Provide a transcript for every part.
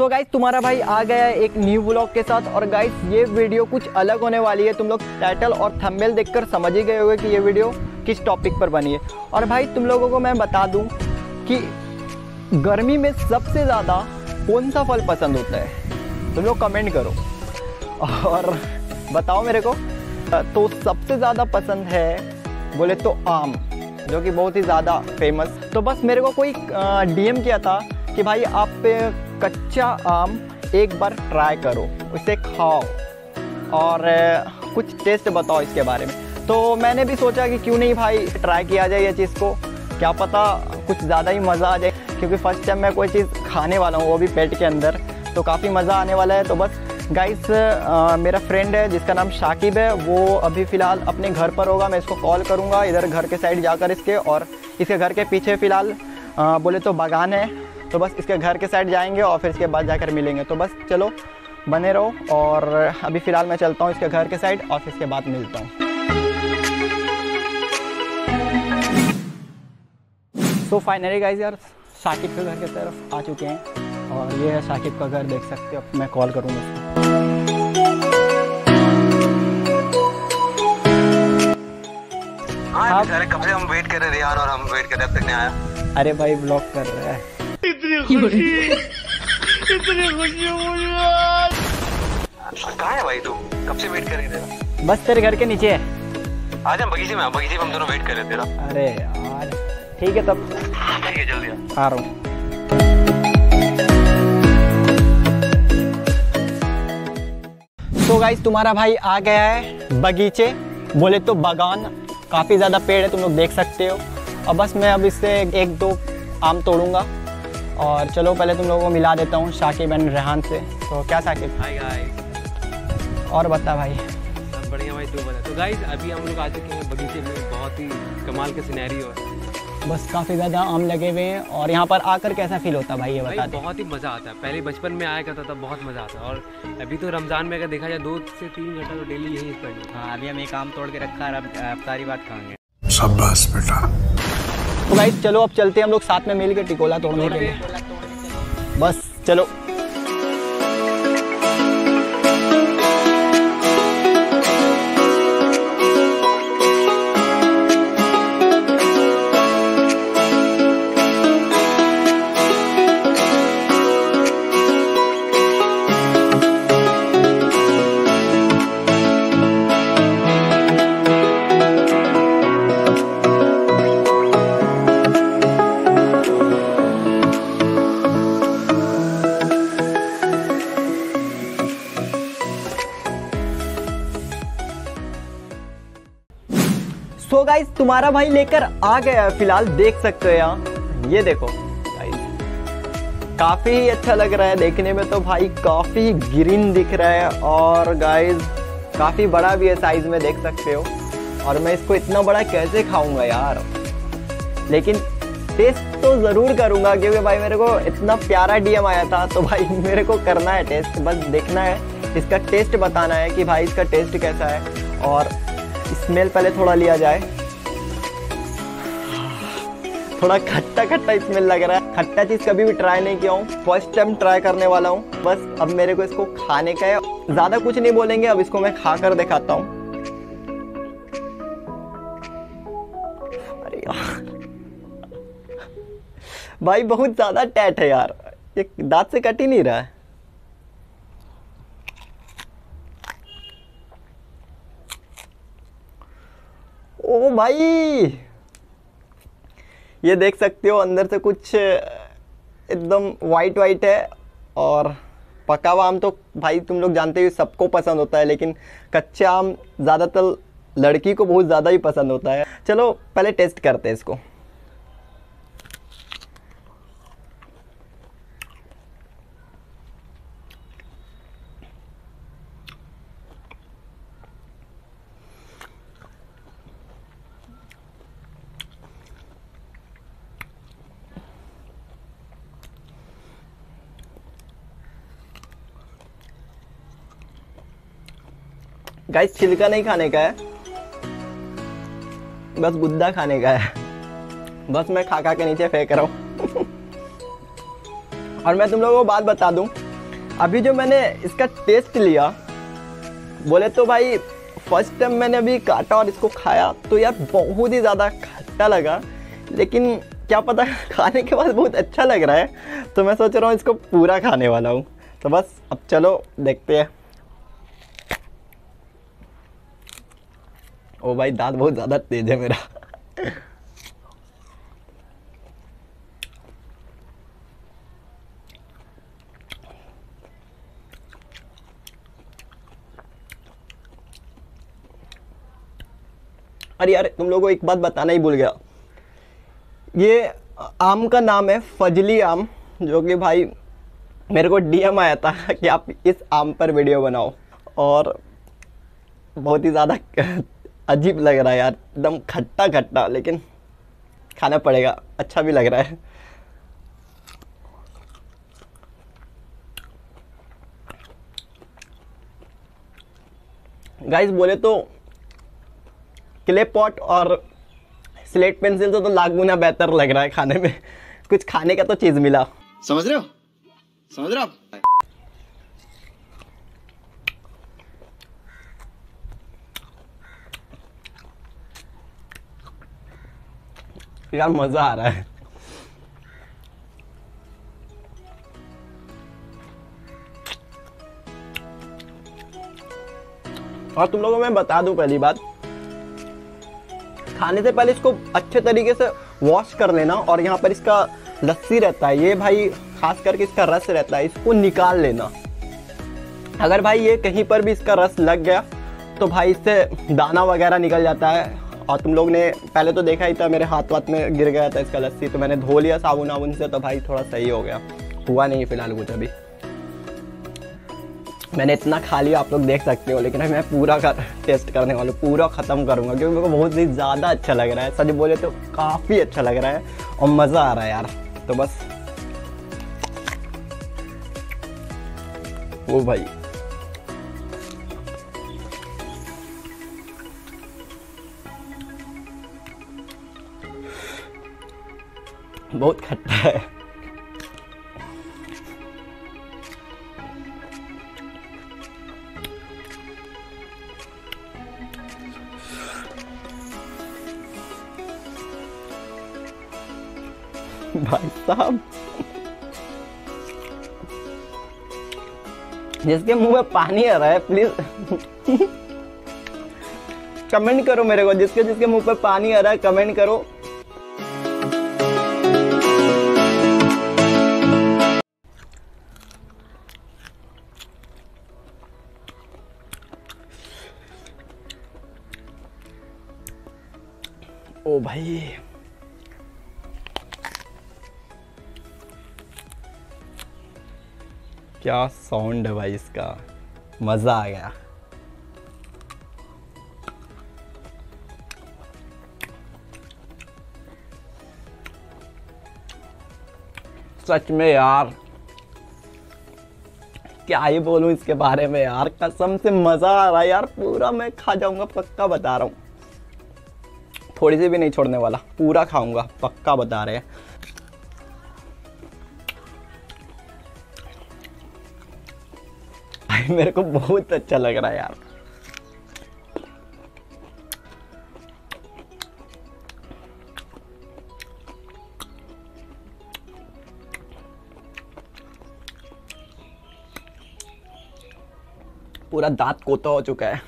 So guys तुम्हारा भाई आ गया है एक न्यू ब्लॉग के साथ और गाइस ये वीडियो कुछ अलग होने वाली है। तुम लोग टाइटल और थंबनेल देखकर समझ ही गए होगे कि ये वीडियो किस टॉपिक पर बनी है। और भाई, तुम लोगों को मैं बता दूँ कि गर्मी में सबसे ज़्यादा कौन सा फल पसंद होता है? तुम लोग कमेंट करो। और बताओ मेरे को तो सबसे ज़्यादा पसंद है, बोले तो आम, जो कि बहुत ही ज़्यादा फ़ेमस तो बस मेरे को कोई डीएम किया था कि भाई आप कच्चा आम एक बार ट्राई करो, उसे खाओ। और कुछ टेस्ट बताओ इसके बारे में। तो मैंने भी सोचा कि क्यों नहीं भाई ट्राई किया जाए ये चीज़ को। क्या पता कुछ ज़्यादा ही मज़ा आ जाए, क्योंकि फ़र्स्ट टाइम मैं कोई चीज़ खाने वाला हूँ, वो भी पेट के अंदर। तो काफ़ी मज़ा आने वाला है। तो बस गाइस मेरा फ्रेंड है, जिसका नाम शाकिब है, वो अभी फ़िलहाल अपने घर पर होगा। मैं इसको कॉल करूँगा, इधर घर के साइड जाकर इसके, और इसके घर के पीछे फ़िलहाल बोले तो बागान है। तो बस इसके घर के साइड जाएँगे और फिर इसके बाद जाकर मिलेंगे। तो बस चलो बने रहो और अभी फ़िलहाल मैं चलता हूँ इसके घर के साइड और फिर इसके बाद मिलता हूँ। सो फाइनली गाइज़ यार साकिब के घर की तरफ़ आ चुके हैं और ये है साकिब का घर देख सकते हो मैं कॉल करूँगा उसको। हाँ कब से हम वेट कर रहे थे यार और हम वेट कर रहे नहीं आया। अरे भाई ब्लॉक कर रहा है। इतनी खुशी इतनी खुशी मुझे कहाँ है भाई तू? कब से वेट कर रहे थे? बस तेरे घर के नीचे है। आज हम बगीचे में बगीचे में हम दोनों वेट कर रहे थे तेरा अरे यार ठीक है तब। ठीक है जल्दी आ। आ रहा हूँ। तो गाइस तुम्हारा भाई आ गया है बगीचे। बोले तो बागान काफ़ी ज़्यादा पेड़ है तुम लोग देख सकते हो। और बस मैं अब इससे एक दो आम तोड़ूँगा। और चलो पहले तुम लोगों को मिला देता हूँ शाकिब एंड रेहान से। तो क्या शाकिब? हाय गाइस और बता भाई। सब बढ़िया भाई तू बता। तो गाइस अभी हम लोग आ चुके हैं बगीचे में बहुत ही कमाल के सिनेरियो है। बस काफ़ी ज़्यादा आम लगे हुए हैं और यहाँ पर आकर कैसा फील होता है भाई ये बता दे। बहुत ही मज़ा आता है। पहले बचपन में आया करता था बहुत मज़ा आता है और अभी तो रमज़ान में अगर देखा जाए दो से तीन घंटा तो डेली यही स्पेंड हाँ। अभी हम एक आम तोड़ के रखा है अब अब सारी बात खाएँगे। शाबाश बेटा। तो भाई चलो अब चलते हैं हम लोग साथ में मिल के टिकोला तोड़ने के लिए। बस चलो। सो गाइस तुम्हारा भाई लेकर आ गया है, फ़िलहाल देख सकते हो यहाँ। ये देखो काफ़ी अच्छा लग रहा है देखने में तो भाई, काफ़ी ग्रीन दिख रहा है और गाइस काफ़ी बड़ा भी है साइज़ में देख सकते हो। और मैं इसको इतना बड़ा कैसे खाऊँगा यार? लेकिन टेस्ट तो ज़रूर करूँगा, क्योंकि भाई मेरे को इतना प्यारा डीएम आया था तो भाई मेरे को करना है टेस्ट बस देखना है। इसका टेस्ट बताना है कि भाई इसका टेस्ट कैसा है। और स्मेल पहले थोड़ा लिया जाए। थोड़ा खट्टा खट्टा स्मेल लग रहा है। खट्टा चीज़ कभी भी ट्राई नहीं किया हूँ। फ़र्स्ट टाइम ट्राई करने वाला हूँ। बस अब मेरे को इसको खाने का है। ज़्यादा कुछ नहीं बोलेंगे, अब इसको मैं खा कर दिखाता हूँ। भाई बहुत ज़्यादा टैट है यार। ये दांत से कट ही नहीं रहा है। ओ भाई। ये देख सकते हो, अंदर से कुछ एकदम वाइट वाइट है और पका हुआ आम तो भाई तुम लोग जानते हो सबको पसंद होता है, लेकिन कच्चा आम ज़्यादातर लड़की को बहुत ज़्यादा ही पसंद होता है। चलो, पहले टेस्ट करते हैं इसको। गाइस छिलका नहीं खाने का है। बस गुद्दा खाने का है। बस मैं खा खा के नीचे फेंक रहा हूँ। और मैं तुम लोगों को बात बता दूँ, अभी जो मैंने इसका टेस्ट लिया, बोले तो भाई फ़र्स्ट टाइम मैंने अभी काटा और इसको खाया तो यार बहुत ही ज़्यादा खट्टा लगा। लेकिन क्या पता खाने के बाद बहुत अच्छा लग रहा है तो मैं सोच रहा हूँ इसको पूरा खाने वाला हूँ। तो बस, अब चलो, देखते हैं। ओ भाई, दांत बहुत ज़्यादा तेज है मेरा। अरे यार, तुम लोगों को एक बात बताना ही भूल गया। ये आम का नाम है फजली आम, जो कि भाई मेरे को डीएम आया था कि आप इस आम पर वीडियो बनाओ। और बहुत ही ज़्यादा अजीब लग रहा है यार, एकदम खट्टा खट्टा, लेकिन खाना पड़ेगा अच्छा भी लग रहा है। गाइस बोले तो क्ले पॉट और स्लेट पेंसिल से तो लाख गुना बेहतर लग रहा है खाने में। कुछ खाने का तो चीज़ मिला। समझ रहे हो? समझ रहे हो यार मज़ा आ रहा है। और तुम लोगों मैं बता दूँ पहली बात। खाने से पहले इसको अच्छे तरीके से वॉश कर लेना और यहाँ पर इसका लस्सी रहता है। ये भाई खास करके इसका रस रहता है, इसको निकाल लेना। अगर भाई ये कहीं पर भी इसका रस लग गया तो भाई इससे दाना वगैरह निकल जाता है। और तुम लोग ने पहले तो देखा ही था मेरे हाथ वाथ में गिर गया था इसका लस्सी तो मैंने धो लिया साबुन वाबुन से तो भाई थोड़ा सही हो गया। हुआ नहीं फ़िलहाल कुछ अभी। मैंने इतना खा लिया, आप लोग देख सकते हो, लेकिन मैं पूरा कर टेस्ट करने वाला हूँ, पूरा ख़त्म करूँगा, क्योंकि मेरे को बहुत ही ज़्यादा अच्छा लग रहा है। सच बोले तो काफ़ी अच्छा लग रहा है, और मज़ा आ रहा है यार। तो बस। ओ भाई। बहुत खट्टा है। भाई साहब। जिसके मुँह में पानी आ रहा है प्लीज़ कमेंट करो मेरे को, जिसके जिसके मुँह पे पानी आ रहा है कमेंट करो। भाई। क्या साउंड है भाई इसका? मज़ा आ गया। सच में यार, क्या ही बोलूँ इसके बारे में यार? कसम से मज़ा आ रहा है यार, पूरा मैं खा जाऊँगा, पक्का बता रहा हूँ। थोड़ी सी भी नहीं छोड़ने वाला। पूरा खाऊँगा, पक्का बता रहे भाई, मेरे को बहुत अच्छा लग रहा है यार। पूरा दांत कोता हो चुका है,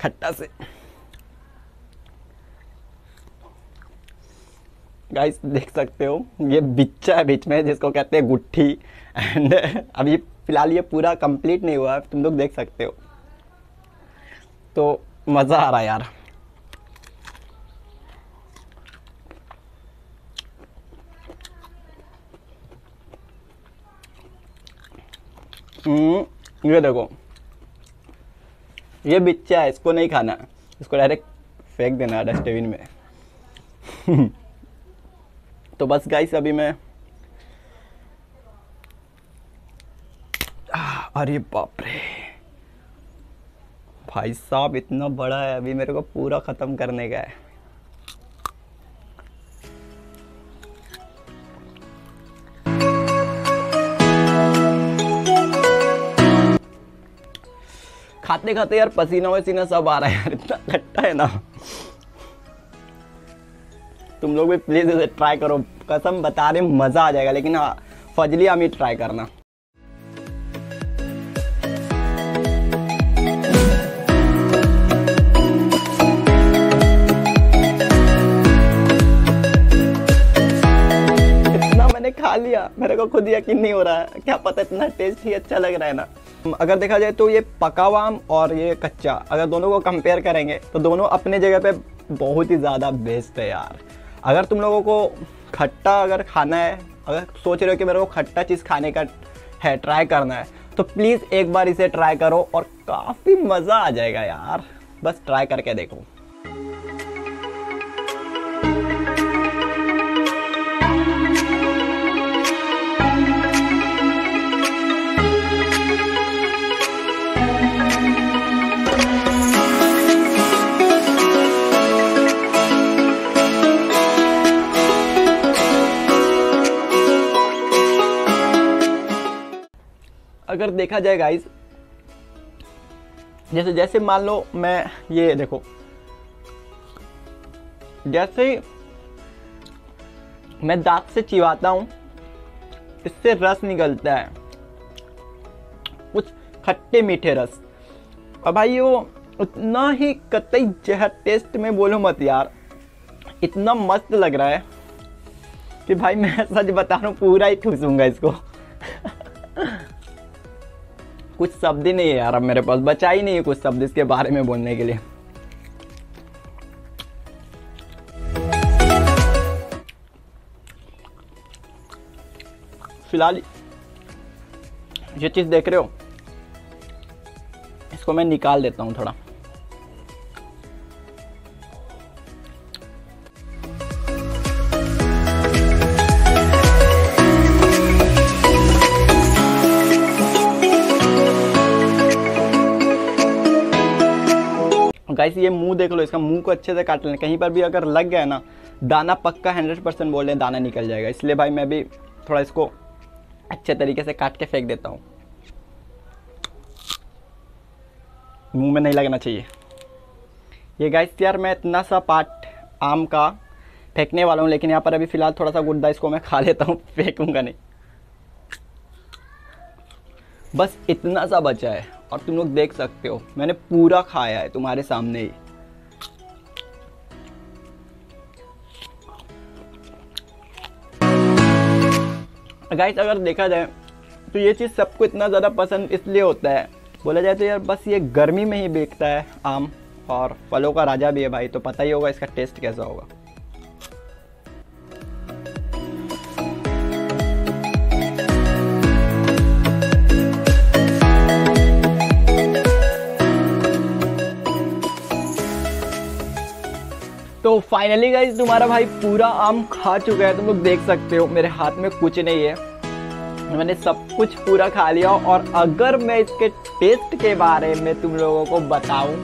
खट्टा से। गाइस देख सकते हो ये बिच्चा है बीच में जिसको कहते हैं गुट्ठी। एंड अभी फ़िलहाल ये पूरा कंप्लीट नहीं हुआ है तुम लोग देख सकते हो। तो मज़ा आ रहा है यार। हम्म, ये देखो। ये बिच्चा है इसको नहीं खाना। इसको डायरेक्ट फेंक देना डस्टबिन में। तो बस गाइस अभी मैं अरे बाप रे। भाई साहब, इतना बड़ा है, अभी मेरे को पूरा ख़त्म करने का है। खाते खाते यार पसीना वसीना सब आ रहा है यार, इतना खट्टा है ना। तुम लोग भी प्लीज़ इसे ट्राई करो। कसम बता रहे मज़ा आ जाएगा, लेकिन हाँ फजली हम ट्राई करना। खा लिया, मेरे को खुद यकीन नहीं हो रहा है। क्या पता इतना टेस्ट ही अच्छा लग रहा है ना। अगर देखा जाए तो ये पका हुआ आम और ये कच्चा, अगर दोनों को कंपेयर करेंगे तो दोनों अपने जगह पे बहुत ही ज़्यादा बेस्ट है यार। अगर तुम लोगों को खट्टा अगर खाना है, अगर सोच रहे हो कि मेरे को खट्टा चीज़ खाने का है ट्राई करना है तो प्लीज़ एक बार इसे ट्राई करो और काफ़ी मज़ा आ जाएगा यार। बस ट्राई करके देखो। अगर देखा जाए गाइस जैसे जैसे मान लो मैं ये देखो, जैसे मैं दांत से चिवाता हूँ, इससे रस निकलता है। कुछ खट्टे मीठे रस। और भाई वो उतना ही कतई जहर टेस्ट में बोलो मत यार, इतना मस्त लग रहा है कि भाई मैं सच बता रहा हूँ, पूरा ही ठूसूँगा इसको। कुछ शब्द ही नहीं है यार अब मेरे पास। बचा ही नहीं है कुछ शब्द इसके बारे में बोलने के लिए। फ़िलहाल ये चीज़ देख रहे हो, इसको मैं निकाल देता हूँ थोड़ा। गाइस ये मुँह देख लो, इसका मुँह को अच्छे से काट लेना। कहीं पर भी अगर लग गया ना, दाना पक्का हंड्रेड परसेंट बोल रहे दाना निकल जाएगा। इसलिए भाई मैं भी थोड़ा इसको अच्छे तरीके से काट के फेंक देता हूँ। मुँह में नहीं लगना चाहिए। ये गाइस यार मैं इतना सा पार्ट आम का फेंकने वाला हूँ, लेकिन यहाँ पर अभी फ़िलहाल थोड़ा सा गुड्डा इसको मैं खा लेता हूँ, फेंकूँगा नहीं। बस इतना सा बचा है। और तुम लोग देख सकते हो। मैंने पूरा खाया है तुम्हारे सामने ही। गाइस अगर देखा जाए तो ये चीज़ सबको इतना ज़्यादा पसंद इसलिए होता है। बोला जाए तो यार, बस ये गर्मी में ही बिकता है आम और फलों का राजा भी है भाई तो पता ही होगा इसका टेस्ट कैसा होगा। तो फाइनली गाइज़ तुम्हारा भाई पूरा आम खा चुका है। तुम लोग देख सकते हो, मेरे हाथ में कुछ नहीं है। मैंने सब कुछ पूरा खा लिया और अगर मैं इसके टेस्ट के बारे में तुम लोगों को बताऊँ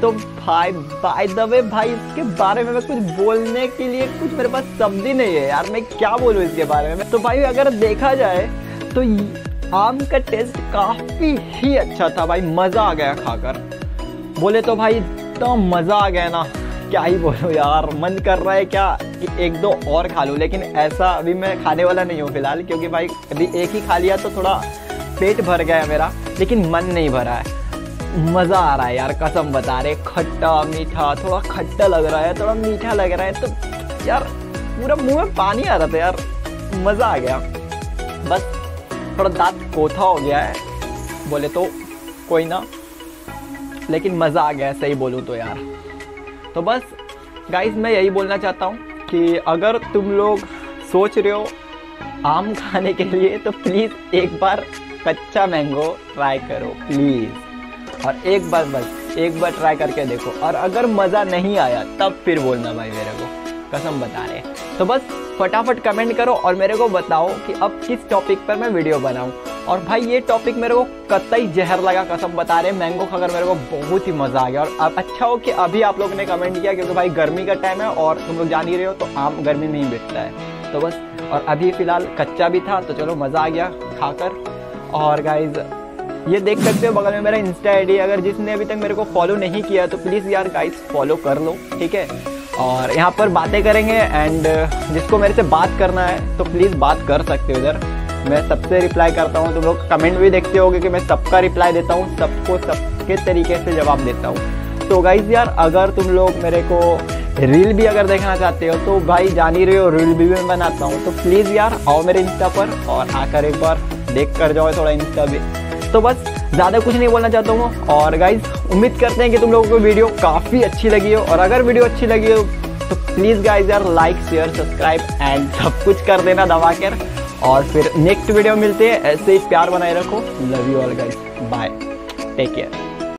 तो भाई बाय द वे भाई, इसके बारे में मैं कुछ बोलने के लिए कुछ मेरे पास शब्द ही नहीं है यार। मैं क्या बोलूँ इसके बारे में? तो भाई, अगर देखा जाए तो आम का टेस्ट काफ़ी ही अच्छा था भाई। मज़ा आ गया खाकर। बोले तो भाई, इतना मज़ा आ गया ना। क्या ही बोलो यार, मन कर रहा है क्या कि एक दो और खा लूँ, लेकिन ऐसा अभी मैं खाने वाला नहीं हूँ फ़िलहाल, क्योंकि भाई अभी एक ही खा लिया तो थोड़ा पेट भर गया है मेरा, लेकिन मन नहीं भरा है। मज़ा आ रहा है यार, कसम बता रहे, खट्टा मीठा, थोड़ा खट्टा लग रहा है, थोड़ा मीठा लग रहा है तो यार पूरा मुँह में पानी आ रहा था यार, मज़ा आ गया। बस थोड़ा दांत कोथा हो गया है, बोले तो कोई ना, लेकिन मज़ा आ गया सही बोलूँ तो यार। तो बस गाइस मैं यही बोलना चाहता हूँ कि अगर तुम लोग सोच रहे हो आम खाने के लिए तो प्लीज़ एक बार कच्चा मैंगो ट्राई करो प्लीज़ और एक बार बस, एक बार ट्राई करके देखो। और अगर मज़ा नहीं आया, तब फिर बोलना भाई मेरे को। कसम बता रहे तो बस, फटाफट कमेंट करो और मेरे को बताओ कि अब किस टॉपिक पर मैं वीडियो बनाऊँ। और भाई, ये टॉपिक मेरे को कतई जहर लगा, कसम बता रहे मैंगो खाकर मेरे को बहुत ही मज़ा आ गया। और अब अच्छा हो कि अभी आप लोगों ने कमेंट किया, क्योंकि भाई गर्मी का टाइम है और तुम लोग जान ही रहे हो तो आम गर्मी में ही बिकता है। तो बस, और अभी फ़िलहाल कच्चा भी था तो चलो मज़ा आ गया खाकर। और गाइज़ ये देख सकते हो बगल में मेरा इंस्टा आईडी अगर जिसने अभी तक मेरे को फॉलो नहीं किया तो प्लीज़ यार गाइज़ फॉलो कर लो, ठीक है? और यहाँ पर बातें करेंगे एंड जिसको मेरे से बात करना है तो प्लीज़ बात कर सकते हो इधर। मैं सबसे रिप्लाई करता हूँ, तुम लोग कमेंट भी देखते होगे कि मैं सबका रिप्लाई देता हूँ, सबको सबके तरीके से जवाब देता हूँ। तो गाइज़ यार, अगर तुम लोग मेरे को रील भी अगर देखना चाहते हो तो भाई जान ही रहे हो रील भी मैं बनाता हूँ। तो प्लीज़ यार, आओ मेरे इंस्टा पर और आकर एक बार देख कर जाओ थोड़ा इंस्टा भी तो बस, ज़्यादा कुछ नहीं बोलना चाहता हूँ और गाइज़ उम्मीद करते हैं कि तुम लोगों को वीडियो काफ़ी अच्छी लगी हो। और अगर वीडियो अच्छी लगी हो तो प्लीज़ गाइज़ यार लाइक शेयर सब्सक्राइब एंड सब कुछ कर देना, दबा कर। और फिर नेक्स्ट वीडियो मिलते हैं। ऐसे ही प्यार बनाए रखो। Love you all guys bye take care